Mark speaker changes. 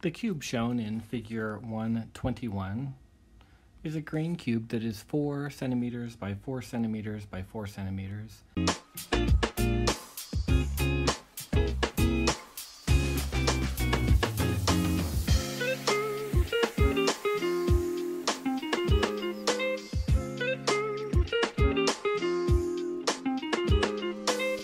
Speaker 1: The cube shown in figure 121 is a green cube that is 4 centimeters by 4 centimeters by 4 centimeters.